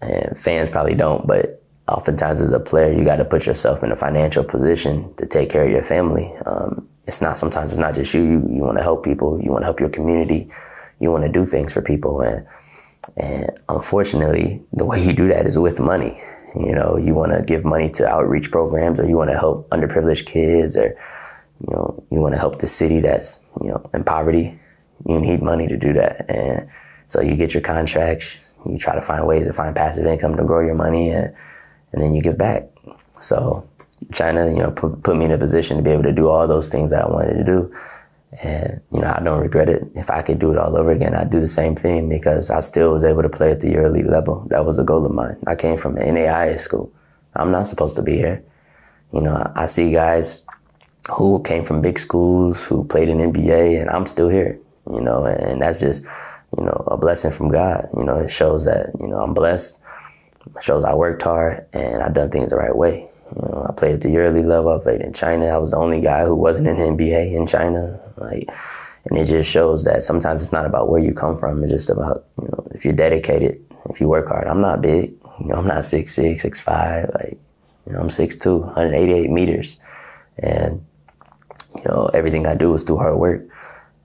and fans probably don't. But oftentimes, as a player, you got to put yourself in a financial position to take care of your family. Um, it's not sometimes it's not just you. You, you want to help people. You want to help your community. You want to do things for people and and unfortunately, the way you do that is with money. You know, you want to give money to outreach programs or you want to help underprivileged kids or, you know, you want to help the city that's, you know, in poverty. You need money to do that. And so you get your contracts, you try to find ways to find passive income to grow your money and, and then you give back. So China, you know, put, put me in a position to be able to do all those things that I wanted to do. And, you know, I don't regret it. If I could do it all over again, I'd do the same thing because I still was able to play at the EuroLeague level. That was a goal of mine. I came from an NAIA school. I'm not supposed to be here. You know, I, I see guys who came from big schools, who played in NBA, and I'm still here, you know, and that's just, you know, a blessing from God. You know, it shows that, you know, I'm blessed. It shows I worked hard and I've done things the right way. You know, I played at the EuroLeague level. I played in China. I was the only guy who wasn't in the NBA in China. Like, and it just shows that sometimes it's not about where you come from. It's just about, you know, if you're dedicated, if you work hard. I'm not big. You know, I'm not six six, six five. Like, you know, I'm 6'2", 188 meters. And, you know, everything I do is through hard work.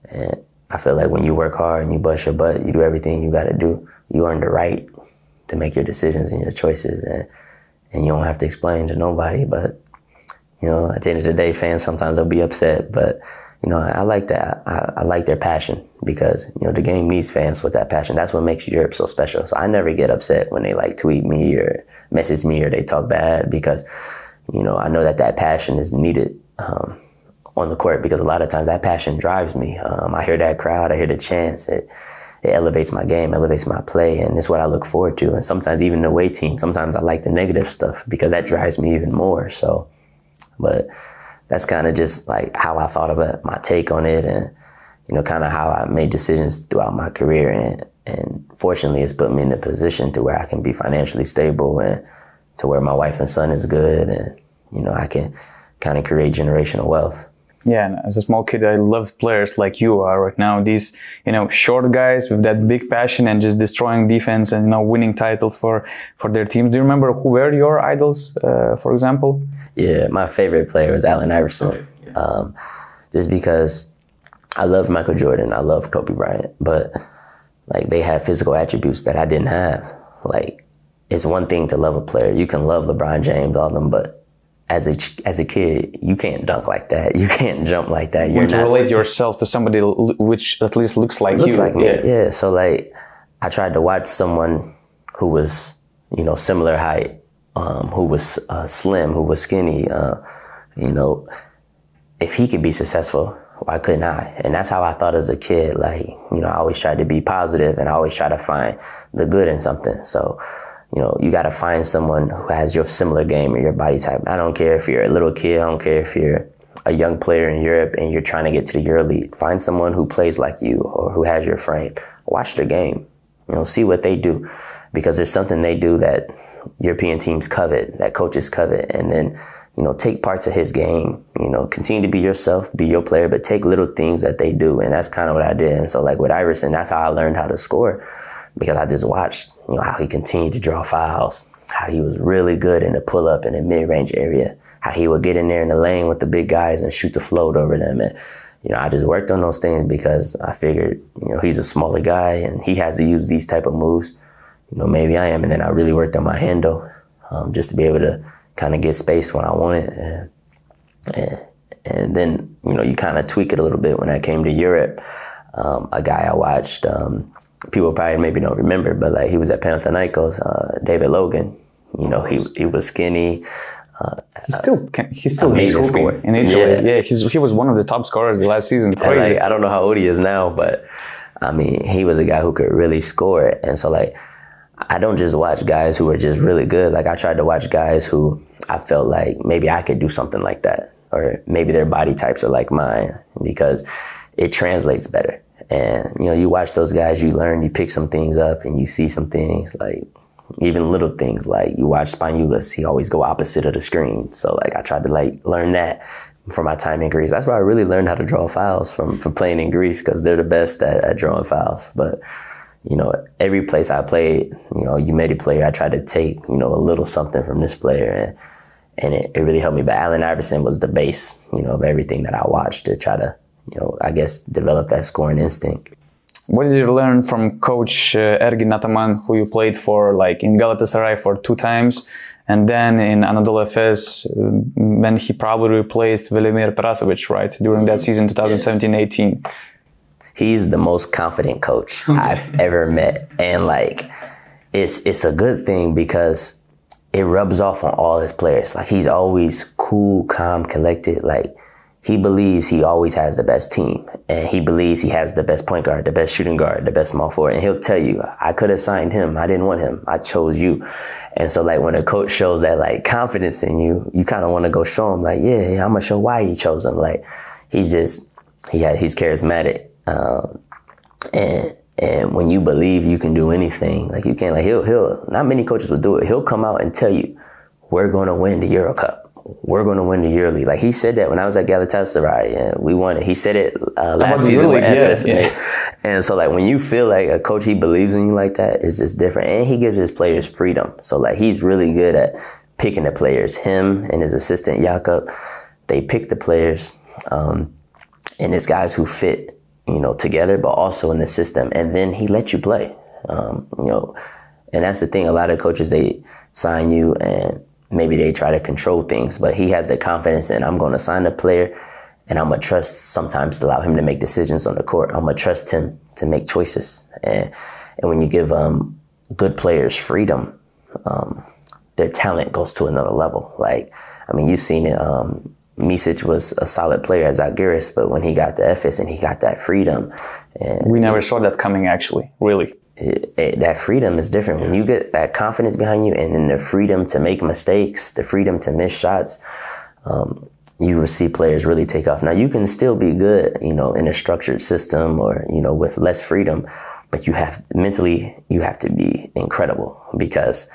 And I feel like when you work hard and you bust your butt, you do everything you got to do, you earn the right to make your decisions and your choices. And, and you don't have to explain to nobody. But, you know, at the end of the day, fans sometimes they'll be upset. But, you know, I like that. I, I, like their passion because, you know, the game needs fans with that passion. That's what makes Europe so special. So I never get upset when they like tweet me or message me or they talk bad because, you know, I know that that passion is needed, um, on the court because a lot of times that passion drives me. Um, I hear that crowd, I hear the chants. It, it elevates my game, elevates my play, and it's what I look forward to. And sometimes even the away team, sometimes I like the negative stuff because that drives me even more. So, but that's kind of just like how I thought about my take on it and, you know, kind of how I made decisions throughout my career. And, and fortunately, it's put me in a position to where I can be financially stable and to where my wife and son is good. And, you know, I can kind of create generational wealth. Yeah, and as a small kid, I loved players like you are right now. These, you know, short guys with that big passion and just destroying defense and you know winning titles for for their teams. Do you remember who were your idols, uh, for example? Yeah, my favorite player was Allen Iverson, um, just because I loved Michael Jordan, I loved Kobe Bryant, but like they had physical attributes that I didn't have. Like it's one thing to love a player. You can love LeBron James, all them, but as a as a kid, you can't dunk like that. You can't jump like that. You're to relate yourself to somebody which at least looks like looks you. Like yeah. yeah. So like, I tried to watch someone who was you know similar height, um, who was uh, slim, who was skinny. Uh, you know, if he could be successful, why couldn't I? And that's how I thought as a kid. Like you know, I always tried to be positive, and I always try to find the good in something. So you know, you got to find someone who has your similar game or your body type. I don't care if you're a little kid. I don't care if you're a young player in Europe and you're trying to get to the EuroLeague. Find someone who plays like you or who has your frame. Watch the game. You know, see what they do because there's something they do that European teams covet, that coaches covet, and then you know, take parts of his game, you know, continue to be yourself, be your player, but take little things that they do. And that's kind of what I did. And so like with Iverson, that's how I learned how to score because I just watched, you know, how he continued to draw fouls, how he was really good in the pull up in the mid range area, how he would get in there in the lane with the big guys and shoot the float over them. And, you know, I just worked on those things because I figured, you know, he's a smaller guy and he has to use these type of moves. You know, maybe I am. And then I really worked on my handle, um, just to be able to kind of get space when I want it. And, and, then, you know, you kind of tweak it a little bit when I came to Europe. Um, a guy I watched, um, people probably maybe don't remember, but like he was at Panathinaikos, uh, David Logan. You know, he he was skinny. Uh, he still can, he still is scoring in Italy. Yeah, yeah he was one of the top scorers the last season. Crazy. Like, I don't know how old he is now, but I mean, he was a guy who could really score. And so like, I don't just watch guys who are just really good. Like I tried to watch guys who I felt like maybe I could do something like that, or maybe their body types are like mine because it translates better. And, you know, you watch those guys, you learn, you pick some things up and you see some things like even little things like you watch Spanoulis, he always go opposite of the screen. So like I tried to like learn that for my time in Greece. That's where I really learned how to draw fouls from, from playing in Greece because they're the best at, at drawing fouls. But, you know, every place I played, you know, you made a player, I tried to take, you know, a little something from this player and, and it, it really helped me. But Allen Iverson was the base, you know, of everything that I watched to try to you know, I guess develop that scoring instinct. What did you learn from coach uh, Ergin Ataman, who you played for like in Galatasaray for two times, and then in Anadolu Efes uh, when he probably replaced Velimir Perasovic, right, during that season 2017-18? He's the most confident coach I've ever met, and like, it's it's a good thing because it rubs off on all his players. Like he's always cool, calm, collected. Like he believes he always has the best team and he believes he has the best point guard, the best shooting guard, the best small forward. And he'll tell you, I could have signed him. I didn't want him. I chose you. And so like when a coach shows that like confidence in you, you kind of want to go show him like, yeah, yeah I'm going to show why he chose him. Like he's just, he had, he's charismatic. Um, and, and when you believe you can do anything, like you can't, like he'll, he'll, not many coaches will do it. He'll come out and tell you, we're going to win the Euro Cup we're going to win the yearly. Like he said that when I was at Galatasaray and we won it. He said it uh, last season really, with yeah, Yeah. And so like when you feel like a coach, he believes in you like that, it's just different. And he gives his players freedom. So like he's really good at picking the players. Him and his assistant Yakup, they pick the players. Um, and it's guys who fit, you know, together, but also in the system. And then he lets you play. Um, you know, and that's the thing. A lot of coaches, they sign you and maybe they try to control things, but he has the confidence and I'm going to sign the player and I'm gonna trust sometimes to allow him to make decisions on the court. I'm gonna trust him to make choices. And and when you give um, good players freedom, um, their talent goes to another level. Like I mean, you've seen it. Um, Micic was a solid player as Zalgiris, but when he got to Efes and he got that freedom, and we never saw that coming. Actually, really, it, it, that freedom is different. When you get that confidence behind you, and then the freedom to make mistakes, the freedom to miss shots, um, you will see players really take off. Now you can still be good, you know, in a structured system or you know with less freedom, but you have mentally you have to be incredible because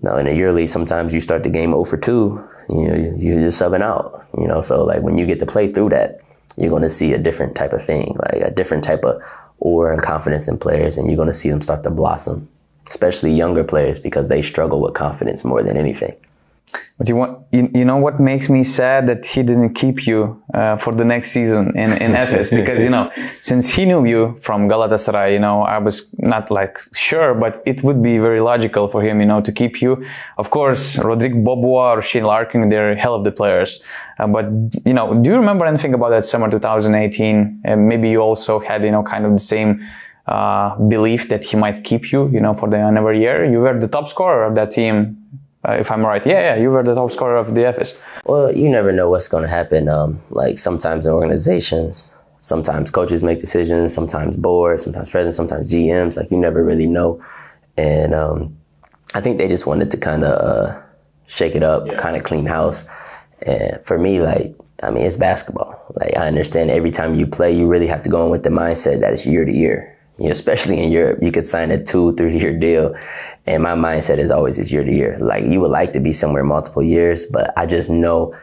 you know, in a yearly sometimes you start the game over for 2 you know, you're just subbing out, you know. So like when you get to play through that, you're going to see a different type of thing, like a different type of aura and confidence in players, and you're going to see them start to blossom, especially younger players because they struggle with confidence more than anything. But you want, you, you know what makes me sad that he didn't keep you uh, for the next season in, in Efes because, you know, since he knew you from Galatasaray, you know, I was not like sure, but it would be very logical for him, you know, to keep you. Of course, Rodrigue Beaubois or Shane Larkin, they're hell of the players. Uh, but, you know, do you remember anything about that summer 2018? Uh, maybe you also had, you know, kind of the same uh, belief that he might keep you, you know, for the another year. You were the top scorer of that team uh, if I'm right. Yeah, yeah, you were the top scorer of the Efes. Well, you never know what's going to happen. Um, like sometimes in organizations, sometimes coaches make decisions, sometimes boards, sometimes presidents, sometimes GMs. Like you never really know. And um, I think they just wanted to kind of uh, shake it up, yeah. kind of clean house. And for me, like, I mean, it's basketball. Like I understand every time you play, you really have to go in with the mindset that it's year to year you know, especially in Europe, you could sign a two, three year deal. And my mindset is always is year to year. Like you would like to be somewhere multiple years, but I just know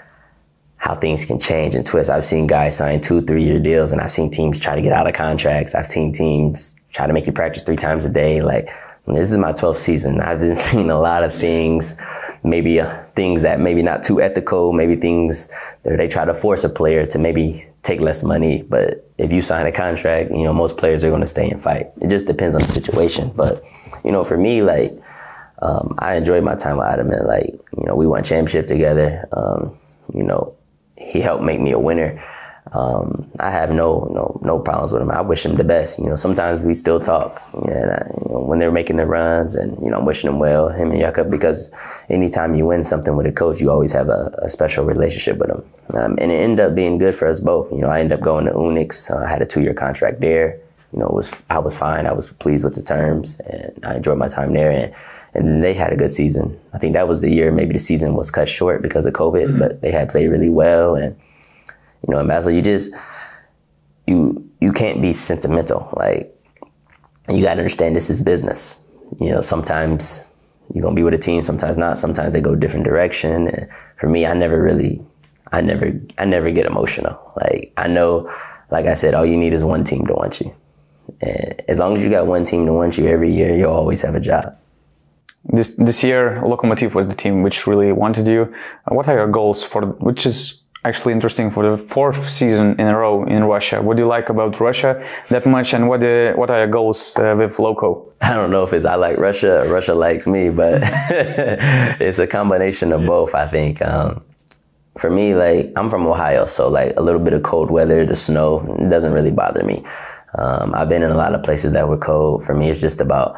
how things can change and twist. I've seen guys sign two, three year deals and I've seen teams try to get out of contracts. I've seen teams try to make you practice three times a day. Like this is my 12th season. I've seen a lot of things maybe uh, things that maybe not too ethical, maybe things that they try to force a player to maybe take less money. But if you sign a contract, you know, most players are going to stay and fight. It just depends on the situation. But, you know, for me, like, um, I enjoyed my time with Ataman. Like, you know, we won championship together. Um, you know, he helped make me a winner. Um, I have no no no problems with him. I wish him the best. You know, sometimes we still talk, and I, you know, when they're making their runs, and you know, I'm wishing him well, him and Yakup, because anytime you win something with a coach, you always have a, a special relationship with him, um, and it ended up being good for us both. You know, I ended up going to UNICS. Uh, I had a two year contract there. You know, was I was fine. I was pleased with the terms, and I enjoyed my time there. And and they had a good season. I think that was the year maybe the season was cut short because of COVID, mm-hmm. but they had played really well and you know, in basketball, you just you you can't be sentimental. Like you got to understand this is business. You know, sometimes you're gonna be with a team, sometimes not. Sometimes they go different direction. And for me, I never really, I never, I never get emotional. Like I know, like I said, all you need is one team to want you. And as long as you got one team to want you every year, you'll always have a job. This this year, Lokomotiv was the team which really wanted you. Uh, what are your goals for? Which is actually interesting for the fourth season in a row in Russia. What do you like about Russia that much, and what uh, what are your goals uh, with Loko? I don't know if it's I like Russia, Russia likes me, but it's a combination of both. I think. Um, for me, like I'm from Ohio, so like a little bit of cold weather, the snow doesn't really bother me. Um, I've been in a lot of places that were cold. For me, it's just about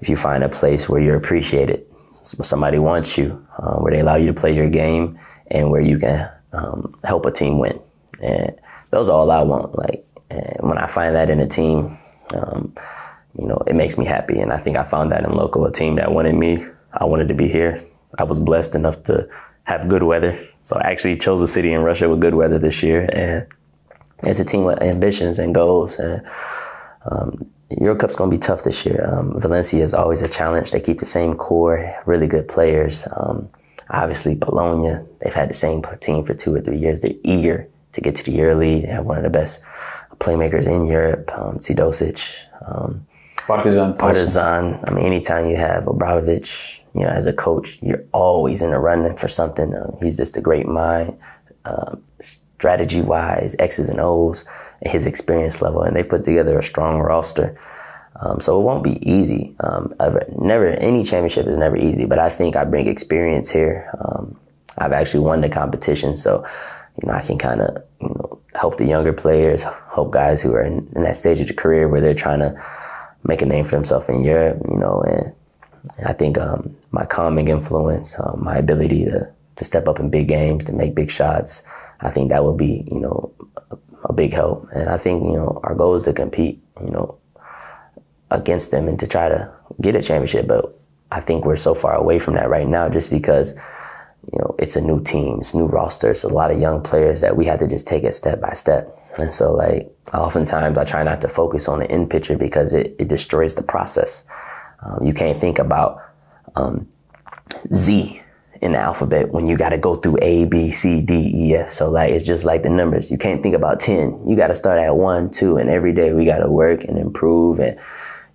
if you find a place where you're appreciated, somebody wants you, uh, where they allow you to play your game, and where you can um, help a team win. And those are all I want. Like, when I find that in a team, um, you know, it makes me happy. And I think I found that in Loko, a team that wanted me. I wanted to be here. I was blessed enough to have good weather. So I actually chose a city in Russia with good weather this year. And it's a team with ambitions and goals. And um, Euro Cup's going to be tough this year. Um, Valencia is always a challenge. They keep the same core, really good players. Um, Obviously, Bologna, they've had the same team for two or three years. They're eager to get to the Euroleague. They have one of the best playmakers in Europe, um, Teodosic. Um, Partizan. Partizan. I mean, anytime you have Obradovic, you know, as a coach, you're always in the running for something. Um, he's just a great mind, uh, strategy wise, X's and O's, and his experience level. And they put together a strong roster. Um, so it won't be easy. Um, ever, never, any championship is never easy, but I think I bring experience here. Um, I've actually won the competition. So you know, I can kind of, you know, help the younger players, help guys who are in, in that stage of the career where they're trying to make a name for themselves in Europe, you know, and I think um, my calming influence, um, my ability to, to step up in big games, to make big shots, I think that would be, you know, a, a big help. And I think, you know, our goal is to compete, you know, against them and to try to get a championship. But I think we're so far away from that right now just because, you know, it's a new team, it's new roster, it's a lot of young players that we had to just take it step by step. And so, like, oftentimes I try not to focus on the end picture because it, it destroys the process. Um, you can't think about um, Z in the alphabet when you got to go through A, B, C, D, E, F. So, like, it's just like the numbers. You can't think about 10. You got to start at one, two, and every day we got to work and improve and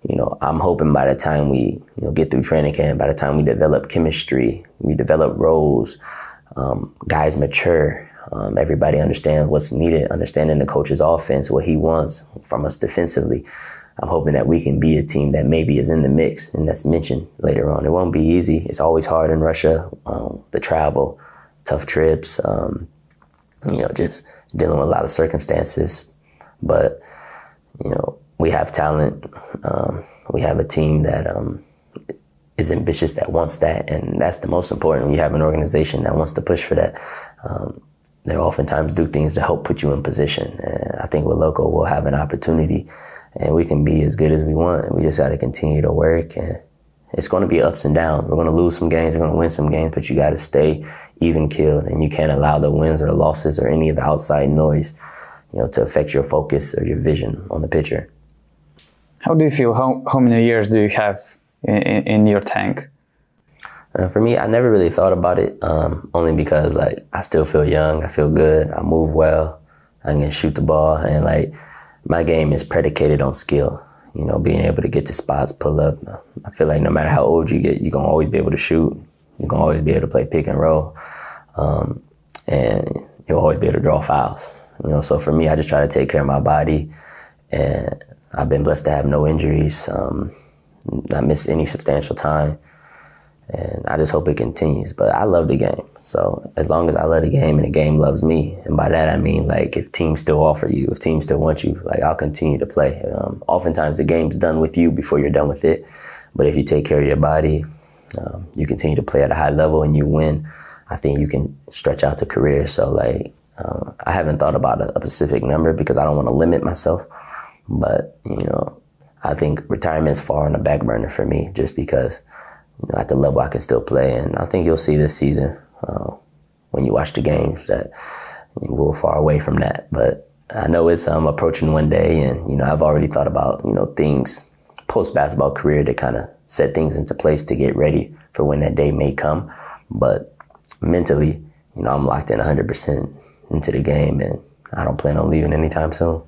you know, I'm hoping by the time we, you know, get through training camp, by the time we develop chemistry, we develop roles, um, guys mature, um, everybody understands what's needed, understanding the coach's offense, what he wants from us defensively. I'm hoping that we can be a team that maybe is in the mix and that's mentioned later on. It won't be easy. It's always hard in Russia. Um, the travel, tough trips, um, you know, just dealing with a lot of circumstances. But, you know, we have talent. Um, we have a team that um, is ambitious, that wants that, and that's the most important. We have an organization that wants to push for that. Um, they oftentimes do things to help put you in position. And I think with Loko, we'll have an opportunity, and we can be as good as we want. We just got to continue to work, and it's going to be ups and downs. We're going to lose some games, we're going to win some games, but you got to stay even keeled, and you can't allow the wins or the losses or any of the outside noise, you know, to affect your focus or your vision on the pitcher. How do you feel? How, how many years do you have in, in your tank? Uh, for me, I never really thought about it, um, only because like I still feel young, I feel good, I move well, I can shoot the ball, and like my game is predicated on skill. You know, being able to get to spots, pull up. I feel like no matter how old you get, you're gonna always be able to shoot. You're gonna always be able to play pick and roll, um, and you'll always be able to draw fouls. You know, so for me, I just try to take care of my body and I've been blessed to have no injuries, um, not miss any substantial time. And I just hope it continues. But I love the game. So as long as I love the game and the game loves me, and by that I mean like if teams still offer you, if teams still want you, like I'll continue to play. Um, oftentimes the game's done with you before you're done with it. But if you take care of your body, um, you continue to play at a high level and you win, I think you can stretch out the career. So like uh, I haven't thought about a, a specific number because I don't want to limit myself. But, you know, I think retirement's far on the back burner for me just because you know, at the level I can still play. And I think you'll see this season uh, when you watch the games that we're far away from that. But I know it's um, approaching one day, and you know I've already thought about you know things post basketball career to kind of set things into place to get ready for when that day may come. But mentally, you know, I'm locked in 100% into the game, and I don't plan on leaving anytime soon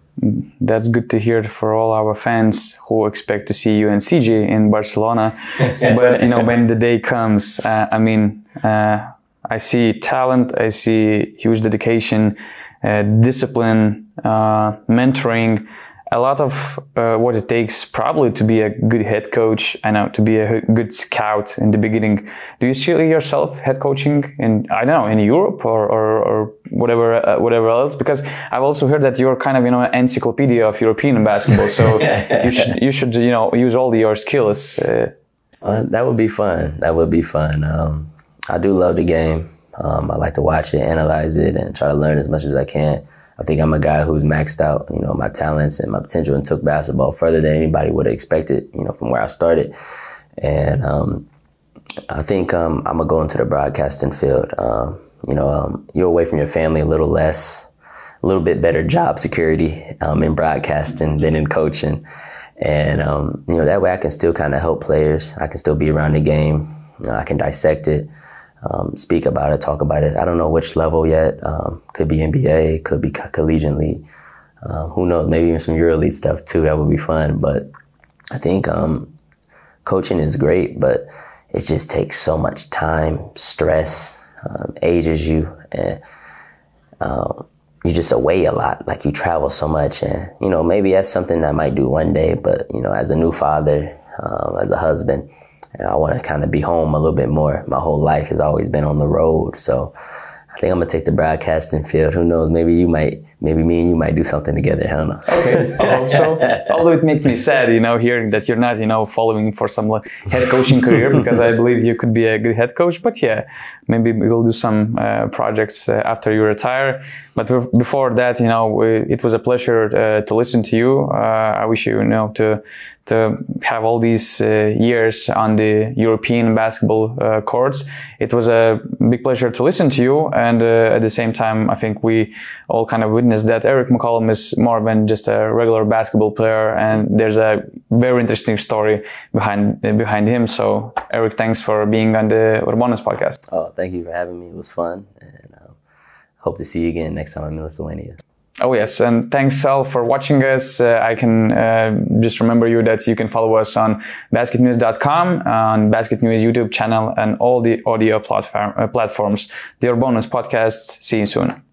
that's good to hear for all our fans who expect to see you and CJ in Barcelona. but you know, when the day comes, uh, I mean, uh, I see talent, I see huge dedication, uh, discipline, uh, mentoring a lot of uh, what it takes probably to be a good head coach. I know to be a good scout in the beginning. Do you see yourself head coaching in I don't know in Europe or or, or whatever uh, whatever else? Because I've also heard that you're kind of you know an encyclopedia of European basketball. So you should you should you know use all your skills. Uh, uh, that would be fun. That would be fun. Um, I do love the game. Um, I like to watch it, analyze it, and try to learn as much as I can. I think I'm a guy who's maxed out, you know, my talents and my potential and took basketball further than anybody would have expected, you know, from where I started. And um, I think um, I'm gonna go into the broadcasting field. Um, you know, um, you're away from your family a little less, a little bit better job security um, in broadcasting than in coaching, and you know that way I can still kind of help players. I can still be around the game. You know, I can dissect it um, speak about it, talk about it. I don't know which level yet. Um, could be NBA, could be collegiate league. Um, who knows? Maybe even some EuroLeague stuff too. That would be fun. But I think um, coaching is great, but it just takes so much time, stress, um, ages you, and um, you're just away a lot. Like you travel so much, and you know maybe that's something I might do one day. But you know, as a new father, as a husband I want to kind of be home a little bit more. My whole life has always been on the road. So I think I'm gonna take the broadcasting field. Who knows? Maybe you might, maybe me and you might do something together. I don't know. Okay. also, although it makes me sad, you know, hearing that you're not, you know, following for some head coaching career because I believe you could be a good head coach. But yeah, maybe we'll do some uh, projects uh, after you retire. But before that, you know, it was a pleasure uh, to listen to you. Uh, I wish you, you know, to to have all these uh, years on the European basketball uh, courts. It was a big pleasure to listen to you. And uh, at the same time, I think we all kind of witnessed that Errick McCollum is more than just a regular basketball player. And there's a very interesting story behind, behind him. So Errick, thanks for being on the Urbonus podcast. Oh, thank you for having me. It was fun. And uh, hope to see you again next time I'm in Lithuania. Oh yes, and thanks all for watching us. Uh, I can uh, just remember you that you can follow us on basketnews.com, on Basket News YouTube channel, and all the audio platform, uh, platforms. The Urbonus podcast. See you soon.